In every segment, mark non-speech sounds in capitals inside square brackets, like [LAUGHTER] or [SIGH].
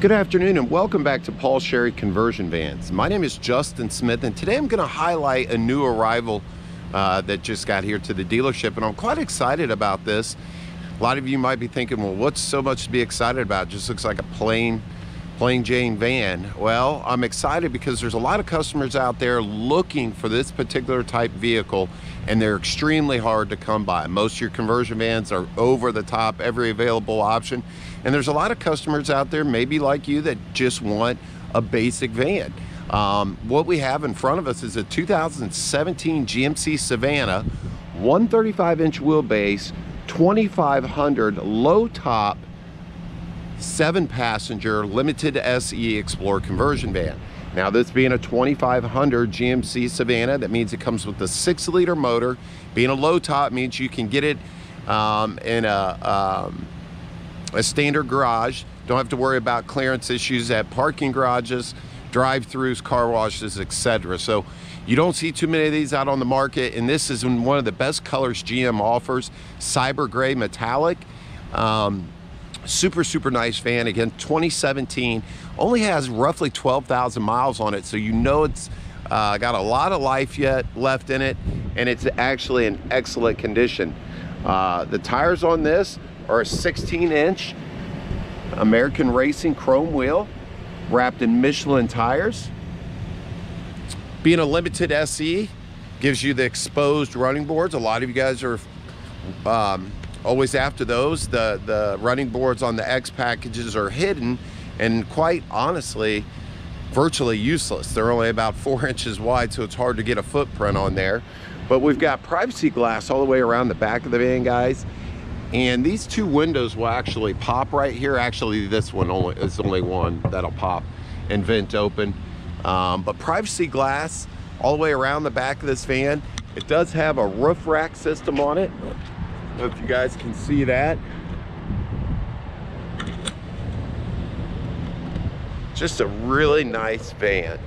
Good afternoon and welcome back to Paul Sherry Conversion Vans. My name is Justin Smith and today I'm going to highlight a new arrival uh, that just got here to the dealership and I'm quite excited about this. A lot of you might be thinking, well, what's so much to be excited about? It just looks like a plain, plain Jane van. Well, I'm excited because there's a lot of customers out there looking for this particular type vehicle and they're extremely hard to come by. Most of your conversion vans are over the top, every available option. And there's a lot of customers out there, maybe like you, that just want a basic van. Um, what we have in front of us is a 2017 GMC Savana, 135 inch wheelbase, 2500 low top, seven passenger limited SE Explorer conversion van. Now this being a 2500 GMC Savana, that means it comes with a six liter motor. Being a low top means you can get it um, in a, um, a standard garage. Don't have to worry about clearance issues at parking garages, drive-throughs, car washes, etc. So you don't see too many of these out on the market, and this is one of the best colors GM offers, cyber gray metallic. Um, super, super nice van. Again, 2017, only has roughly 12,000 miles on it, so you know it's uh, got a lot of life yet left in it, and it's actually in excellent condition. Uh, the tires on this are a 16 inch American Racing chrome wheel wrapped in Michelin tires. Being a limited SE gives you the exposed running boards. A lot of you guys are um, always after those. The, the running boards on the X packages are hidden and quite honestly, virtually useless. They're only about four [LAUGHS] inches wide, so it's hard to get a footprint on there. But we've got privacy glass all the way around the back of the van, guys. And these two windows will actually pop right here. Actually, this one only is only one that'll pop and vent open. Um, but privacy glass all the way around the back of this van. It does have a roof rack system on it. If you guys can see that. Just a really nice van.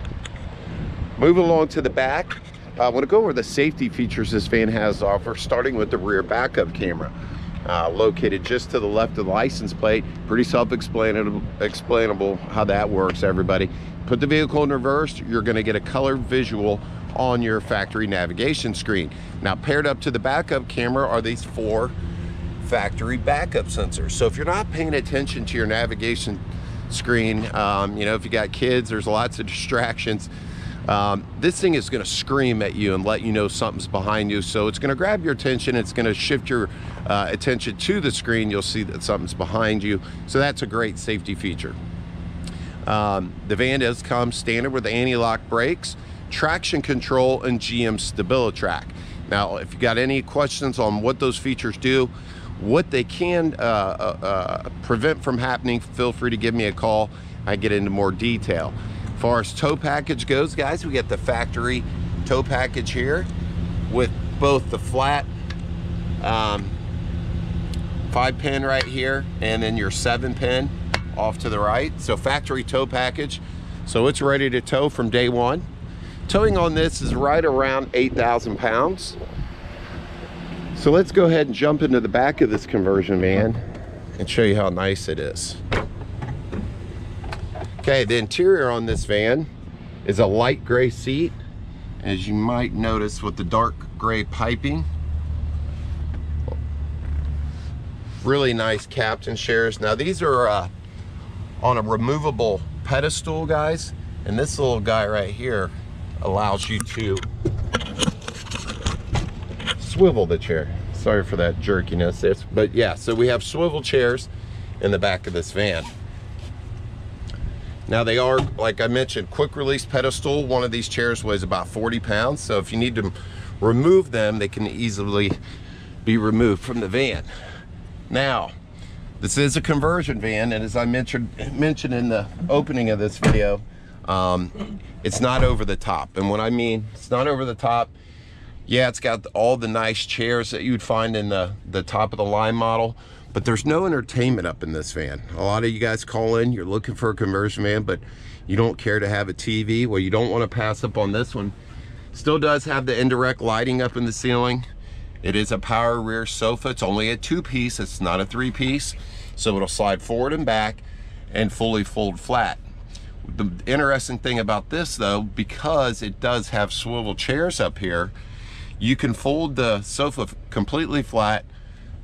Move along to the back. I want to go over the safety features this van has to offer, starting with the rear backup camera uh, located just to the left of the license plate. Pretty self-explainable explainable how that works, everybody. Put the vehicle in reverse, you're gonna get a color visual on your factory navigation screen. Now paired up to the backup camera are these four factory backup sensors. So if you're not paying attention to your navigation screen, um, you know, if you got kids, there's lots of distractions. Um, this thing is going to scream at you and let you know something's behind you. So it's going to grab your attention. It's going to shift your uh, attention to the screen. You'll see that something's behind you. So that's a great safety feature. Um, the van does come standard with anti-lock brakes, traction control, and GM StabiliTrak. Now, if you got any questions on what those features do, what they can uh, uh, uh prevent from happening, feel free to give me a call. I get into more detail As far as tow package goes, guys, we get the factory tow package here with both the flat um, five pin right here and then your seven pin off to the right. So factory tow package. So it's ready to tow from day one. Towing on this is right around 8,000 pounds. So let's go ahead and jump into the back of this conversion van and show you how nice it is. Okay, the interior on this van is a light gray seat, as you might notice with the dark gray piping. Really nice captain chairs. Now these are uh, on a removable pedestal, guys, and this little guy right here allows you to swivel the chair. Sorry for that jerkiness, it's, but yeah, so we have swivel chairs in the back of this van. Now they are, like I mentioned, quick release pedestal. One of these chairs weighs about 40 pounds. So if you need to remove them, they can easily be removed from the van. Now, this is a conversion van, and as I mentioned, mentioned in the opening of this video, um, it's not over the top. And what I mean, it's not over the top, yeah, it's got all the nice chairs that you'd find in the, the top of the line model, but there's no entertainment up in this van. A lot of you guys call in, you're looking for a conversion van, but you don't care to have a TV. Well, you don't want to pass up on this one. Still does have the indirect lighting up in the ceiling. It is a power rear sofa. It's only a two piece, it's not a three piece. So it'll slide forward and back. and fully fold flat. The interesting thing about this though, because it does have swivel chairs up here, you can fold the sofa completely flat,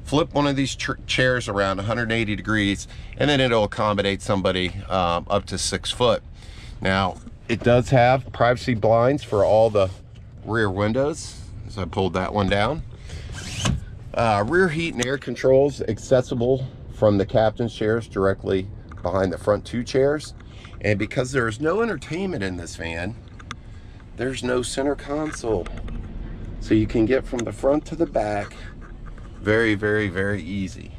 flip one of these chairs around 180 degrees, and then it'll accommodate somebody um, up to six foot. Now, it does have privacy blinds for all the rear windows, as I pulled that one down. Uh, rear heat and air controls accessible from the captain's chairs directly behind the front two chairs. And because there's no entertainment in this van, there's no center console. So you can get from the front to the back very, very, very easy.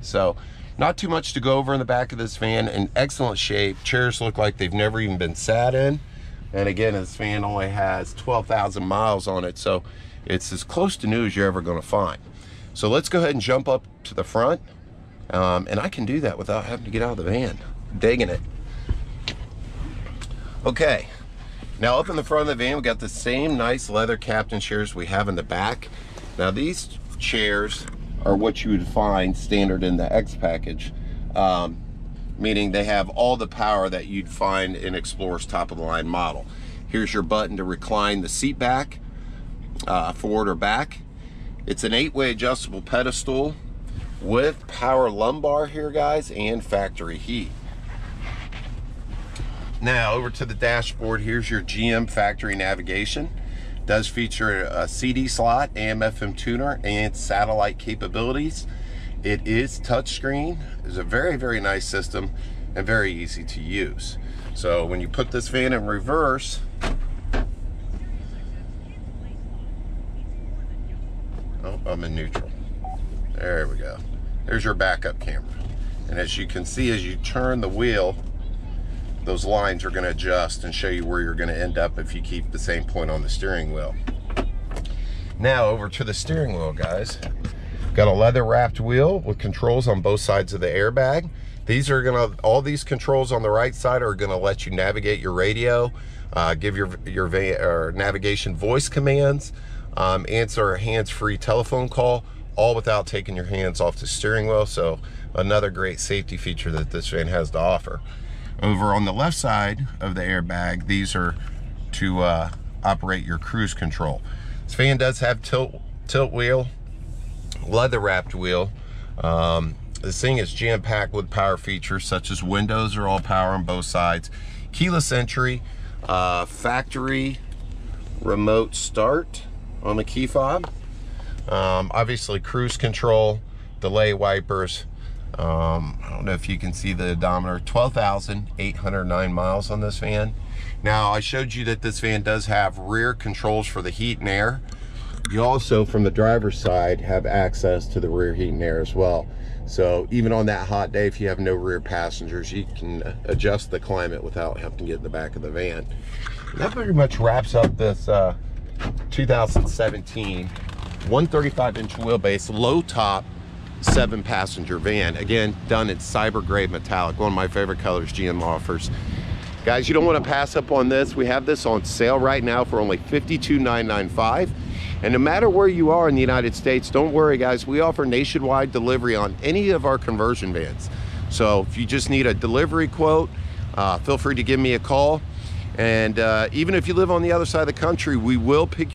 So not too much to go over in the back of this van in excellent shape. Chairs look like they've never even been sat in. And again, this van only has 12,000 miles on it. So it's as close to new as you're ever gonna find. So let's go ahead and jump up to the front. Um, and I can do that without having to get out of the van. Digging it. Okay, now up in the front of the van, we got the same nice leather captain chairs we have in the back. Now these chairs are what you would find standard in the X package, um, meaning they have all the power that you'd find in Explorer's top of the line model. Here's your button to recline the seat back, uh, forward or back. It's an eight-way adjustable pedestal with power lumbar here, guys, and factory heat. Now over to the dashboard, here's your GM factory navigation. Does feature a CD slot, AM FM tuner, and satellite capabilities. It is touchscreen. It's a very, very nice system and very easy to use. So when you put this van in reverse, oh, I'm in neutral. There we go. There's your backup camera. And as you can see, as you turn the wheel, those lines are going to adjust and show you where you're going to end up if you keep the same point on the steering wheel. Now over to the steering wheel, guys. Got a leather wrapped wheel with controls on both sides of the airbag. These are gonna, all these controls on the right side are gonna let you navigate your radio, uh, give your, your or navigation voice commands, um, answer a hands-free telephone call, all without taking your hands off the steering wheel. So another great safety feature that this van has to offer. Over on the left side of the airbag, these are to uh, operate your cruise control. This fan does have tilt, tilt wheel, leather wrapped wheel. Um, this thing is jam-packed with power features such as windows are all power on both sides, keyless entry, uh, factory remote start on the key fob, um, obviously cruise control, delay wipers, um, I don't know if you can see the odometer, 12,809 miles on this van. Now, I showed you that this van does have rear controls for the heat and air. You also, from the driver's side, have access to the rear heat and air as well. So even on that hot day, if you have no rear passengers, you can adjust the climate without having to get in the back of the van. That pretty much wraps up this uh, 2017 135 inch wheelbase, low top, seven passenger van. Again, done in cyber gray metallic, one of my favorite colors GM offers. Guys, you don't want to pass up on this. We have this on sale right now for only 52,995. And no matter where you are in the United States, don't worry guys, we offer nationwide delivery on any of our conversion vans. So if you just need a delivery quote, uh, feel free to give me a call. And uh, even if you live on the other side of the country, we will pick